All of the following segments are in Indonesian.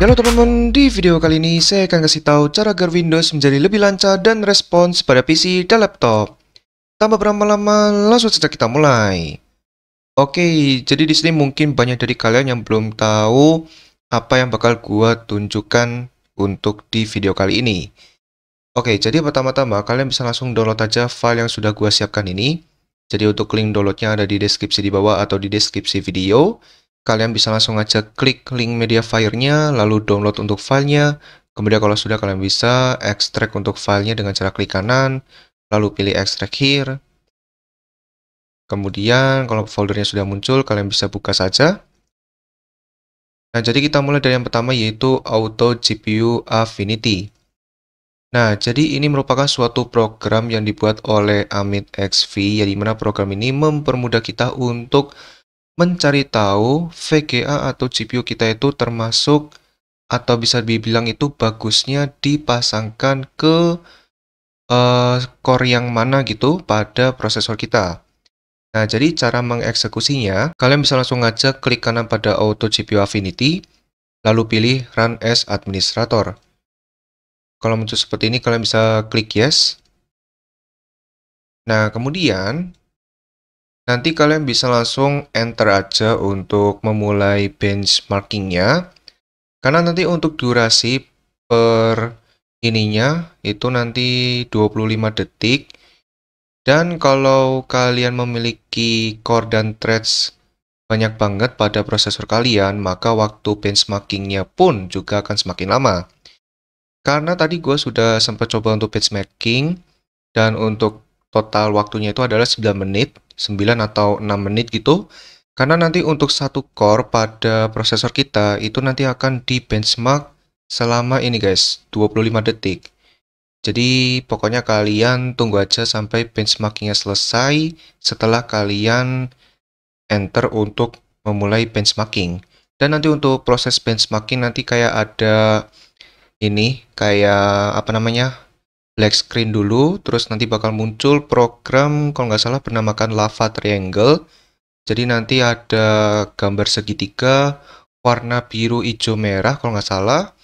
Halo teman-teman, di video kali ini saya akan kasih tahu cara agar Windows menjadi lebih lancar dan respons pada PC dan laptop. Tanpa berlama-lama, langsung saja kita mulai. Oke, jadi di sini mungkin banyak dari kalian yang belum tahu apa yang bakal gua tunjukkan untuk di video kali ini. Oke, jadi pertama-tama kalian bisa langsung download aja file yang sudah gua siapkan ini. Jadi untuk link downloadnya ada di deskripsi di bawah atau di deskripsi video kalian bisa langsung aja klik link media file-nya, lalu download untuk filenya. Kemudian kalau sudah kalian bisa ekstrak untuk filenya dengan cara klik kanan, lalu pilih extract here. Kemudian kalau foldernya sudah muncul, kalian bisa buka saja. Nah, jadi kita mulai dari yang pertama yaitu Auto GPU Affinity. Nah, jadi ini merupakan suatu program yang dibuat oleh Amit XV, yang di mana program ini mempermudah kita untuk mencari tahu VGA atau GPU kita itu termasuk atau bisa dibilang itu bagusnya dipasangkan ke uh, core yang mana gitu pada prosesor kita. Nah, jadi cara mengeksekusinya, kalian bisa langsung aja klik kanan pada Auto GPU Affinity, lalu pilih Run as Administrator. Kalau muncul seperti ini, kalian bisa klik Yes. Nah, kemudian Nanti kalian bisa langsung enter aja untuk memulai benchmarkingnya. Karena nanti untuk durasi per ininya itu nanti 25 detik. Dan kalau kalian memiliki core dan threads banyak banget pada prosesor kalian, maka waktu benchmarkingnya pun juga akan semakin lama. Karena tadi gue sudah sempat coba untuk benchmarking, dan untuk total waktunya itu adalah 9 menit. 9 atau 6 menit gitu. Karena nanti untuk satu core pada prosesor kita itu nanti akan di benchmark selama ini guys, 25 detik. Jadi pokoknya kalian tunggu aja sampai benchmarkingnya selesai setelah kalian enter untuk memulai benchmarking. Dan nanti untuk proses benchmarking nanti kayak ada ini kayak apa namanya black screen dulu, terus nanti bakal muncul program kalau nggak salah bernamakan Lava Triangle. Jadi nanti ada gambar segitiga warna biru, hijau, merah kalau nggak salah.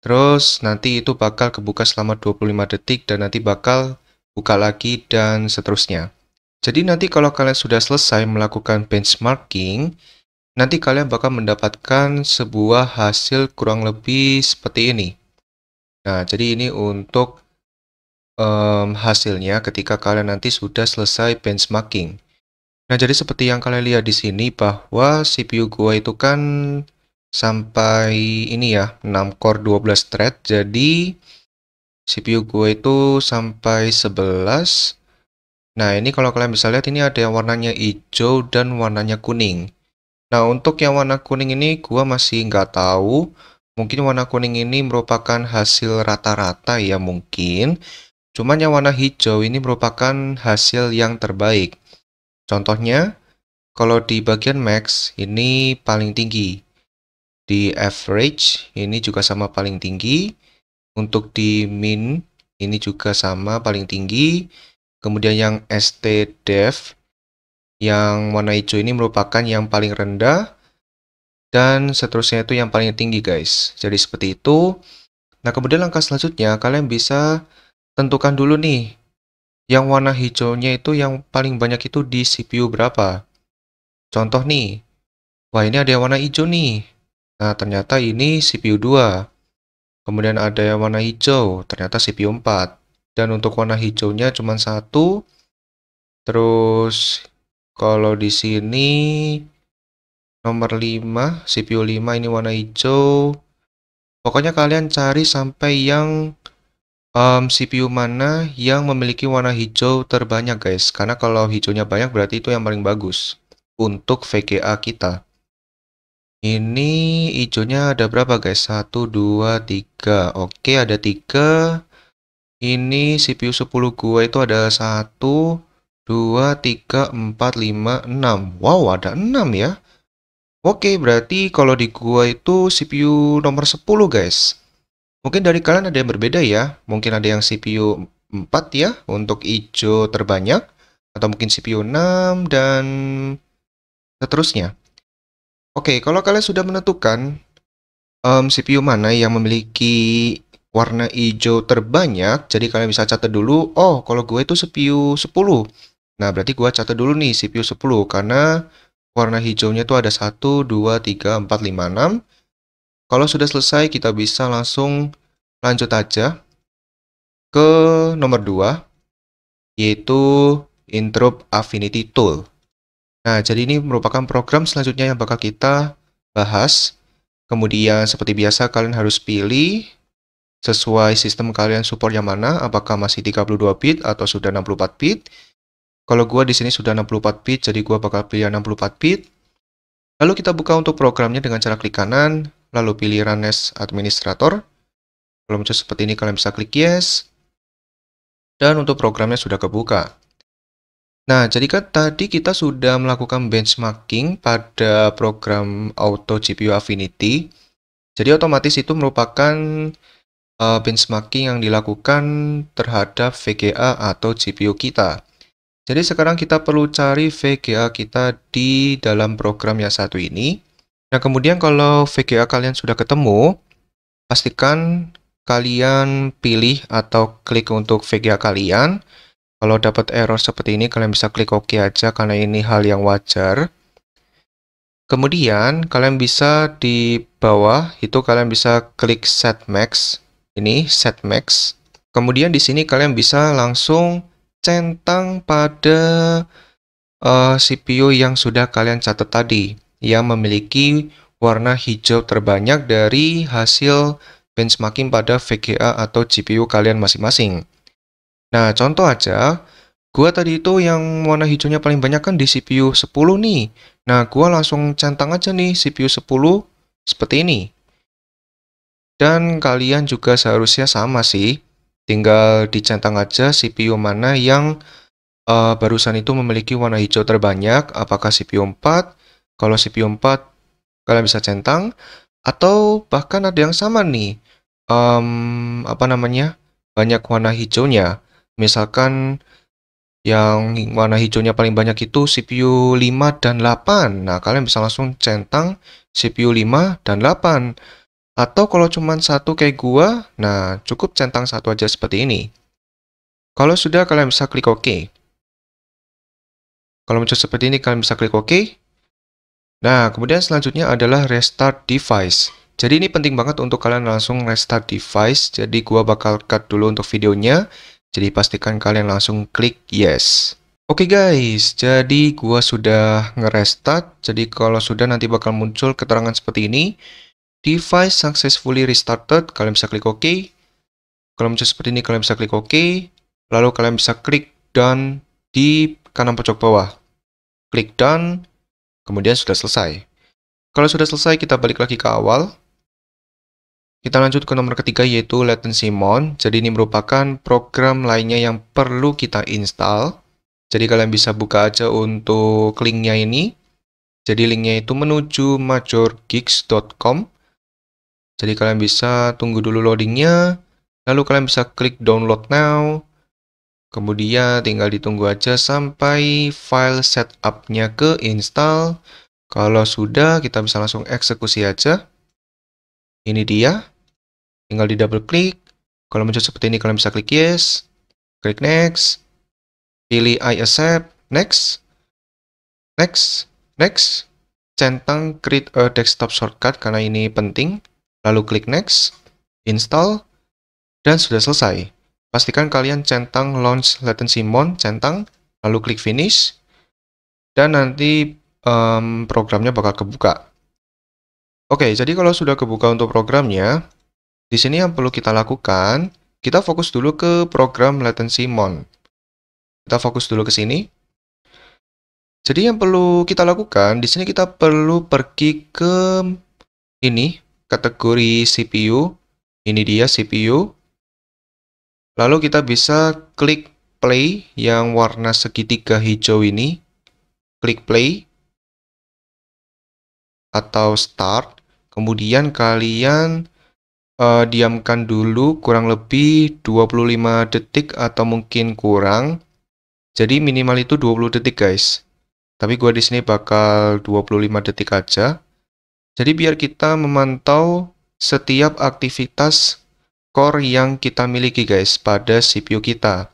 Terus nanti itu bakal kebuka selama 25 detik dan nanti bakal buka lagi dan seterusnya. Jadi nanti kalau kalian sudah selesai melakukan benchmarking, nanti kalian bakal mendapatkan sebuah hasil kurang lebih seperti ini. Nah, jadi ini untuk um, hasilnya ketika kalian nanti sudah selesai benchmarking. Nah, jadi seperti yang kalian lihat di sini bahwa CPU gua itu kan sampai ini ya, 6 core 12 thread. Jadi CPU gua itu sampai 11. Nah, ini kalau kalian bisa lihat ini ada yang warnanya hijau dan warnanya kuning. Nah, untuk yang warna kuning ini gua masih nggak tahu. Mungkin warna kuning ini merupakan hasil rata-rata ya mungkin. Cuman yang warna hijau ini merupakan hasil yang terbaik. Contohnya, kalau di bagian max ini paling tinggi. Di average ini juga sama paling tinggi. Untuk di min ini juga sama paling tinggi. Kemudian yang ST dev yang warna hijau ini merupakan yang paling rendah dan seterusnya itu yang paling tinggi guys. Jadi seperti itu. Nah, kemudian langkah selanjutnya kalian bisa tentukan dulu nih, yang warna hijaunya itu yang paling banyak itu di CPU berapa. Contoh nih, wah ini ada yang warna hijau nih. Nah, ternyata ini CPU 2. Kemudian ada yang warna hijau, ternyata CPU 4. Dan untuk warna hijaunya cuma satu. Terus kalau di sini nomor 5, CPU 5 ini warna hijau. Pokoknya kalian cari sampai yang um, CPU mana yang memiliki warna hijau terbanyak guys? Karena kalau hijaunya banyak berarti itu yang paling bagus untuk VGA kita. Ini hijaunya ada berapa guys? 1 2 3 oke ada 3 ini CPU 10 gua itu ada 1 2 3 4 5 6 wow ada 6 ya? Oke, berarti kalau di gua itu CPU nomor 10 guys. Mungkin dari kalian ada yang berbeda ya. Mungkin ada yang CPU 4 ya untuk hijau terbanyak atau mungkin CPU 6 dan seterusnya. Oke, kalau kalian sudah menentukan um, CPU mana yang memiliki warna hijau terbanyak. Jadi kalian bisa catat dulu, oh kalau gue itu CPU 10. Nah, berarti gue catat dulu nih CPU 10 karena warna hijaunya itu ada 1, 2, 3, 4, 5, 6. Kalau sudah selesai, kita bisa langsung lanjut aja ke nomor 2, yaitu Interrupt Affinity Tool. Nah, jadi ini merupakan program selanjutnya yang bakal kita bahas. Kemudian seperti biasa kalian harus pilih sesuai sistem kalian support yang mana, apakah masih 32 bit atau sudah 64 bit. Kalau gua di sini sudah 64 bit, jadi gua bakal pilih 64 bit. Lalu kita buka untuk programnya dengan cara klik kanan, lalu pilih Run as Administrator. Kalau muncul seperti ini, kalian bisa klik Yes. Dan untuk programnya sudah kebuka. Nah, jadi kan tadi kita sudah melakukan benchmarking pada program Auto GPU Affinity. Jadi otomatis itu merupakan uh, benchmarking yang dilakukan terhadap VGA atau GPU kita. Jadi sekarang kita perlu cari VGA kita di dalam program yang satu ini. Nah, kemudian kalau VGA kalian sudah ketemu, pastikan kalian pilih atau klik untuk VGA kalian. Kalau dapat error seperti ini, kalian bisa klik OK aja karena ini hal yang wajar. Kemudian, kalian bisa di bawah, itu kalian bisa klik Set Max. Ini, Set Max. Kemudian di sini kalian bisa langsung centang pada uh, eh, CPU yang sudah kalian catat tadi, yang memiliki warna hijau terbanyak dari hasil benchmarking pada VGA atau GPU kalian masing-masing. Nah, contoh aja, gua tadi itu yang warna hijaunya paling banyak kan di CPU 10 nih. Nah, gua langsung centang aja nih CPU 10 seperti ini. Dan kalian juga seharusnya sama sih. Tinggal dicentang aja CPU mana yang uh, barusan itu memiliki warna hijau terbanyak, apakah CPU 4? Kalau CPU 4, kalian bisa centang. Atau bahkan ada yang sama nih, um, apa namanya, banyak warna hijaunya. Misalkan yang warna hijaunya paling banyak itu CPU 5 dan 8. Nah, kalian bisa langsung centang CPU 5 dan 8. Atau kalau cuma satu kayak gua, nah cukup centang satu aja seperti ini. Kalau sudah, kalian bisa klik OK. Kalau muncul seperti ini, kalian bisa klik OK. Nah, kemudian selanjutnya adalah restart device. Jadi ini penting banget untuk kalian langsung restart device. Jadi gua bakal cut dulu untuk videonya. Jadi pastikan kalian langsung klik yes. Oke okay guys, jadi gua sudah ngerestart. Jadi kalau sudah nanti bakal muncul keterangan seperti ini. Device successfully restarted. Kalian bisa klik OK. Kalau muncul seperti ini, kalian bisa klik OK. Lalu kalian bisa klik done di kanan pojok bawah. Klik done, kemudian sudah selesai. Kalau sudah selesai, kita balik lagi ke awal. Kita lanjut ke nomor ketiga yaitu Latency Mon. Jadi ini merupakan program lainnya yang perlu kita install. Jadi kalian bisa buka aja untuk linknya ini. Jadi linknya itu menuju majorgeeks.com. Jadi kalian bisa tunggu dulu loadingnya. Lalu kalian bisa klik download now. Kemudian tinggal ditunggu aja sampai file setupnya ke install. Kalau sudah, kita bisa langsung eksekusi aja. Ini dia. Tinggal di double klik. Kalau muncul seperti ini, kalian bisa klik yes. Klik next. Pilih I accept. Next. Next. Next. Centang create a desktop shortcut karena ini penting. Lalu klik next. Install. Dan sudah selesai. Pastikan kalian centang launch latency mon, centang. Lalu klik finish. Dan nanti um, programnya bakal kebuka. Oke, jadi kalau sudah kebuka untuk programnya, di sini yang perlu kita lakukan, kita fokus dulu ke program latency mon. Kita fokus dulu ke sini. Jadi yang perlu kita lakukan, di sini kita perlu pergi ke ini, kategori CPU. Ini dia CPU. Lalu kita bisa klik play yang warna segitiga hijau ini. Klik play atau start. Kemudian kalian uh, diamkan dulu kurang lebih 25 detik atau mungkin kurang. Jadi minimal itu 20 detik guys. Tapi gua di sini bakal 25 detik aja. Jadi biar kita memantau setiap aktivitas core yang kita miliki guys pada CPU kita.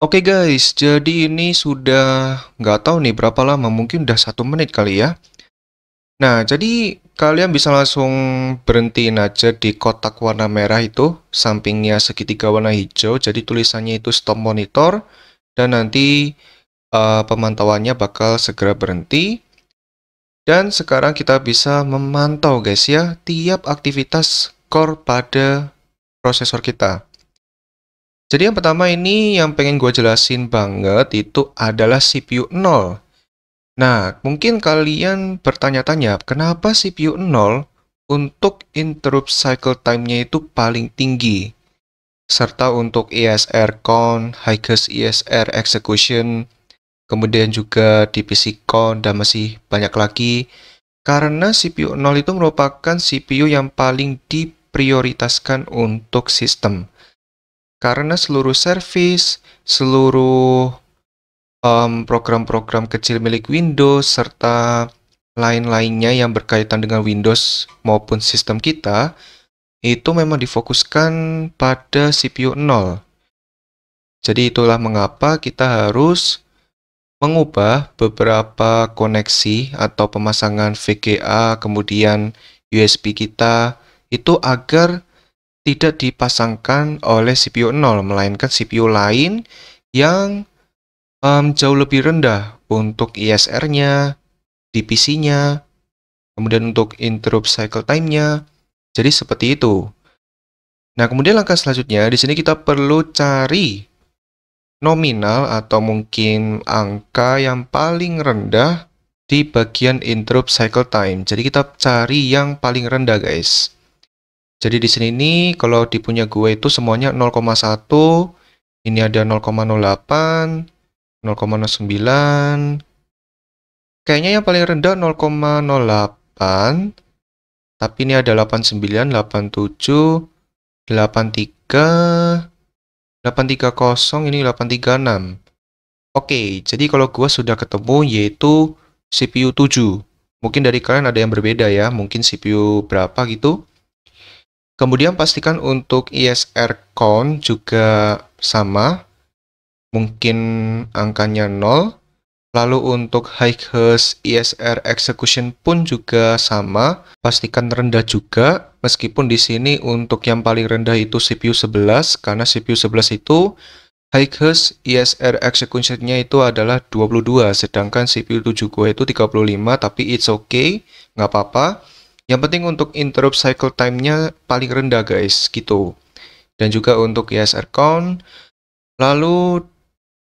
Oke guys, jadi ini sudah nggak tahu nih berapa lama, mungkin udah satu menit kali ya. Nah, jadi kalian bisa langsung berhentiin aja di kotak warna merah itu, sampingnya segitiga warna hijau, jadi tulisannya itu stop monitor, dan nanti uh, pemantauannya bakal segera berhenti. Dan sekarang kita bisa memantau guys ya, tiap aktivitas core pada prosesor kita. Jadi yang pertama ini yang pengen gue jelasin banget itu adalah CPU 0. Nah, mungkin kalian bertanya-tanya, kenapa CPU 0 untuk interrupt cycle time-nya itu paling tinggi? Serta untuk ESR count, highest ESR execution, kemudian juga DPC count, dan masih banyak lagi. Karena CPU 0 itu merupakan CPU yang paling diprioritaskan untuk sistem karena seluruh service, seluruh program-program um, kecil milik Windows, serta lain-lainnya yang berkaitan dengan Windows maupun sistem kita, itu memang difokuskan pada CPU 0. Jadi itulah mengapa kita harus mengubah beberapa koneksi atau pemasangan VGA, kemudian USB kita, itu agar tidak dipasangkan oleh CPU 0, melainkan CPU lain yang um, jauh lebih rendah untuk ISR-nya, DPC-nya, kemudian untuk interrupt cycle time-nya. Jadi seperti itu. Nah, kemudian langkah selanjutnya, di sini kita perlu cari nominal atau mungkin angka yang paling rendah di bagian interrupt cycle time. Jadi kita cari yang paling rendah, guys. Jadi di sini ini kalau di punya gue itu semuanya 0,1, ini ada 0,08, 0,09. Kayaknya yang paling rendah 0,08. Tapi ini ada 89, 87, 83, 830, ini 836. Oke, jadi kalau gue sudah ketemu yaitu CPU 7. Mungkin dari kalian ada yang berbeda ya, mungkin CPU berapa gitu. Kemudian pastikan untuk ISR count juga sama, mungkin angkanya 0. Lalu untuk highest ISR execution pun juga sama, pastikan rendah juga. Meskipun di sini untuk yang paling rendah itu CPU 11, karena CPU 11 itu highest ISR execution-nya itu adalah 22, sedangkan CPU 7 gue itu 35, tapi it's okay, nggak apa-apa. Yang penting untuk interrupt cycle time-nya paling rendah guys, gitu. Dan juga untuk ESR count. Lalu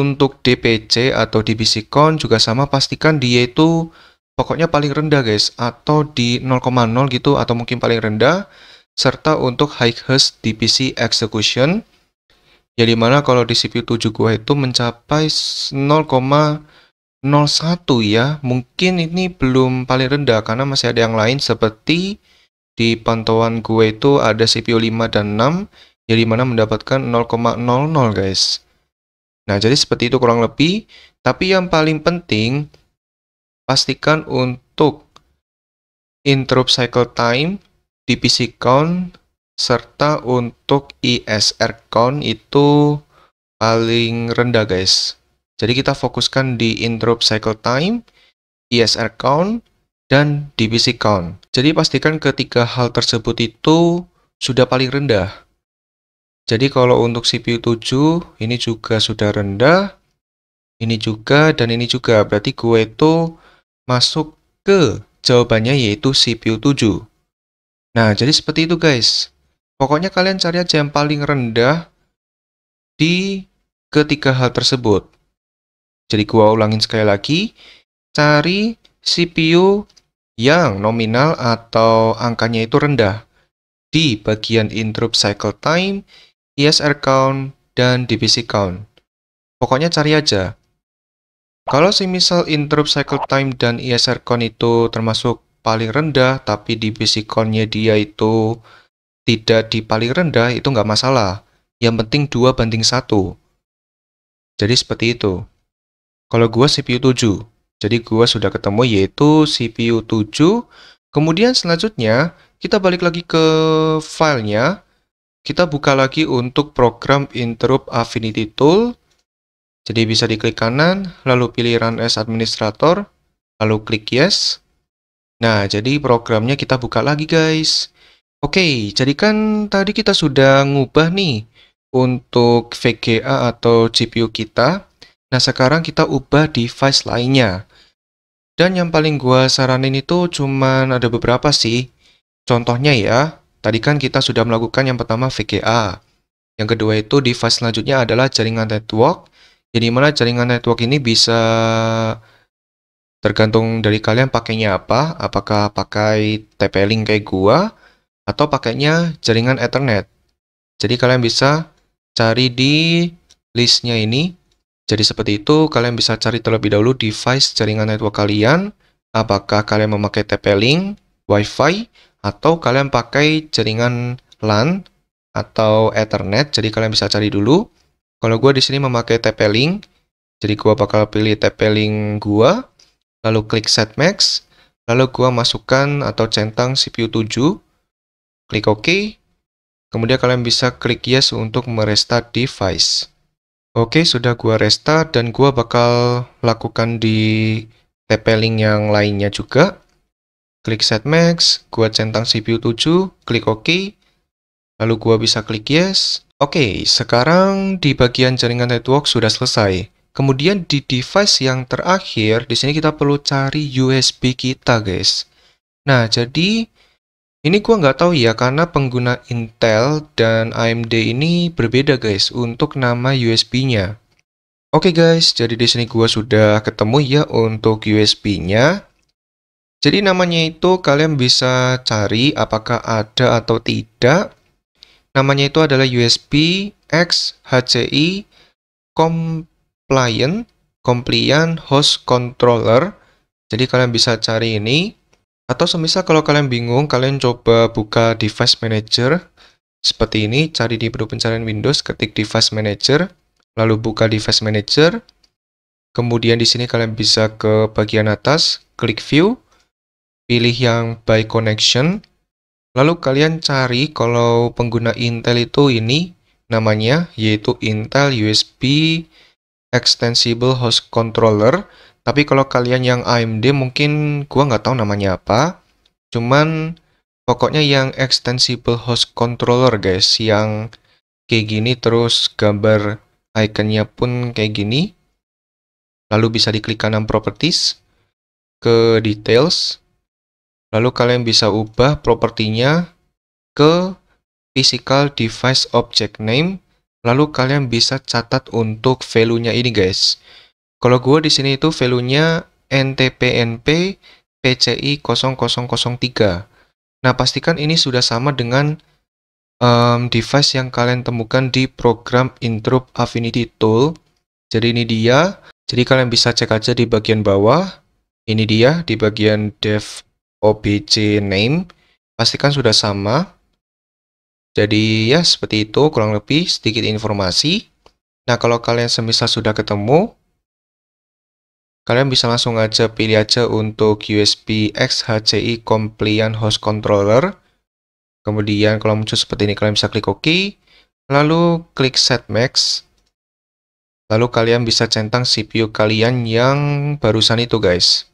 untuk DPC atau DBC count juga sama, pastikan dia itu pokoknya paling rendah guys. Atau di 0,0 gitu, atau mungkin paling rendah. Serta untuk highest DPC execution. Jadi mana kalau di CPU 7 gua itu mencapai 0, 01 ya, mungkin ini belum paling rendah karena masih ada yang lain seperti di pantauan gue itu ada CPU 5 dan 6 yang di mana mendapatkan 0,00 guys. Nah jadi seperti itu kurang lebih, tapi yang paling penting pastikan untuk interrupt cycle time, DPC count, serta untuk ISR count itu paling rendah guys. Jadi kita fokuskan di interrupt cycle time, ESR count, dan DBC count. Jadi pastikan ketiga hal tersebut itu sudah paling rendah. Jadi kalau untuk CPU 7, ini juga sudah rendah, ini juga, dan ini juga. Berarti gue itu masuk ke jawabannya yaitu CPU 7. Nah, jadi seperti itu guys. Pokoknya kalian cari aja yang paling rendah di ketiga hal tersebut. Jadi gua ulangin sekali lagi, cari CPU yang nominal atau angkanya itu rendah di bagian interrupt cycle time, ESR count, dan DPC count. Pokoknya cari aja. Kalau semisal interrupt cycle time dan ESR count itu termasuk paling rendah, tapi DPC count-nya dia itu tidak di paling rendah, itu nggak masalah. Yang penting 2 banding 1. Jadi seperti itu. Kalau gua CPU 7. Jadi gua sudah ketemu yaitu CPU 7. Kemudian selanjutnya kita balik lagi ke filenya. Kita buka lagi untuk program Interrupt Affinity Tool. Jadi bisa diklik kanan, lalu pilih Run as Administrator, lalu klik Yes. Nah, jadi programnya kita buka lagi guys. Oke, jadi kan tadi kita sudah ngubah nih untuk VGA atau GPU kita. Nah, sekarang kita ubah device lainnya. Dan yang paling gua saranin itu cuman ada beberapa sih. Contohnya ya, tadi kan kita sudah melakukan yang pertama VGA. Yang kedua itu device selanjutnya adalah jaringan network. Jadi mana jaringan network ini bisa tergantung dari kalian pakainya apa. Apakah pakai TP-Link kayak gua atau pakainya jaringan Ethernet. Jadi kalian bisa cari di listnya ini jadi seperti itu, kalian bisa cari terlebih dahulu device jaringan network kalian, apakah kalian memakai TP-Link, Wi-Fi, atau kalian pakai jaringan LAN atau Ethernet. Jadi kalian bisa cari dulu. Kalau gue di sini memakai TP-Link, jadi gue bakal pilih TP-Link gue, lalu klik Set Max, lalu gue masukkan atau centang CPU 7, klik OK, kemudian kalian bisa klik Yes untuk merestart device. Oke, sudah gua restart dan gua bakal lakukan di TP-Link yang lainnya juga. Klik Set Max, gua centang CPU 7, klik OK, lalu gua bisa klik Yes. Oke, sekarang di bagian jaringan network sudah selesai. Kemudian di device yang terakhir, di sini kita perlu cari USB kita, guys. Nah, jadi ini gua nggak tahu ya, karena pengguna Intel dan AMD ini berbeda guys untuk nama USB-nya. Oke guys, jadi di sini gua sudah ketemu ya untuk USB-nya. Jadi namanya itu kalian bisa cari apakah ada atau tidak. Namanya itu adalah USB X HCI Compliant Compliant Host Controller. Jadi kalian bisa cari ini. Atau semisal kalau kalian bingung, kalian coba buka device manager seperti ini, cari di menu pencarian Windows, ketik device manager, lalu buka device manager. Kemudian di sini kalian bisa ke bagian atas, klik view, pilih yang by connection, lalu kalian cari kalau pengguna Intel itu ini namanya yaitu Intel USB Extensible Host Controller tapi kalau kalian yang AMD mungkin gua nggak tahu namanya apa. Cuman pokoknya yang extensible host controller guys yang kayak gini terus gambar ikonnya pun kayak gini. Lalu bisa diklik kanan properties ke details. Lalu kalian bisa ubah propertinya ke physical device object name. Lalu kalian bisa catat untuk value-nya ini guys. Kalau gue di sini itu value-nya NTPNP PCI 0003. Nah, pastikan ini sudah sama dengan um, device yang kalian temukan di program Interrupt Affinity Tool. Jadi ini dia. Jadi kalian bisa cek aja di bagian bawah. Ini dia di bagian dev obj name. Pastikan sudah sama. Jadi ya seperti itu kurang lebih sedikit informasi. Nah kalau kalian semisal sudah ketemu, Kalian bisa langsung aja pilih aja untuk USB X HCI Compliant Host Controller. Kemudian kalau muncul seperti ini kalian bisa klik OK. Lalu klik Set Max. Lalu kalian bisa centang CPU kalian yang barusan itu guys.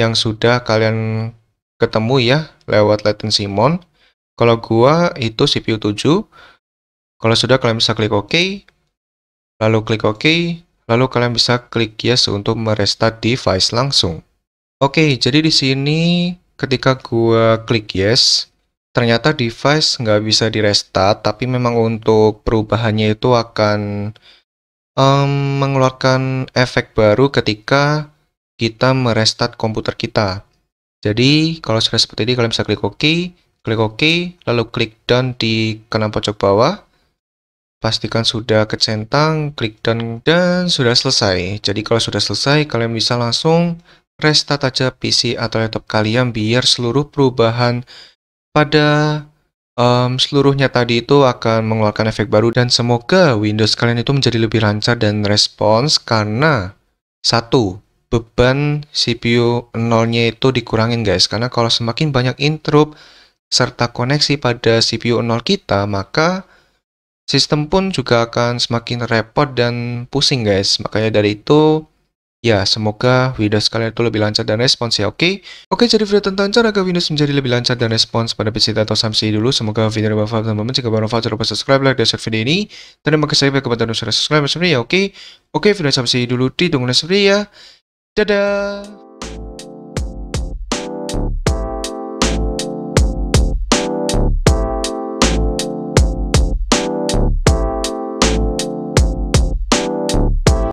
Yang sudah kalian ketemu ya lewat latency mount. Kalau gua itu CPU 7. Kalau sudah kalian bisa klik OK. Lalu klik OK. Lalu kalian bisa klik yes untuk merestart device langsung. Oke, jadi di sini ketika gua klik yes, ternyata device nggak bisa di restart, tapi memang untuk perubahannya itu akan um, mengeluarkan efek baru ketika kita merestart komputer kita. Jadi kalau sudah seperti ini kalian bisa klik OK, klik OK, lalu klik done di kanan pojok bawah. Pastikan sudah kecentang, klik done, dan sudah selesai. Jadi kalau sudah selesai, kalian bisa langsung restart aja PC atau laptop kalian biar seluruh perubahan pada um, seluruhnya tadi itu akan mengeluarkan efek baru dan semoga Windows kalian itu menjadi lebih lancar dan respons karena satu beban CPU nolnya itu dikurangin guys karena kalau semakin banyak interrupt serta koneksi pada CPU 0 kita, maka sistem pun juga akan semakin repot dan pusing guys. Makanya dari itu, Ya, semoga Windows kalian itu lebih lancar dan respons ya, oke? Okay? Oke, jadi video tentang cara agar Windows menjadi lebih lancar dan respons pada PC atau Samsung dulu. Semoga video ini bermanfaat teman-teman. Jika bermanfaat, jangan lupa subscribe, like, dan share video ini. Dan terima kasih kepada yang sudah subscribe ya, oke? Okay? Oke, video sampai sini dulu. Ditunggu video ya. Dadah!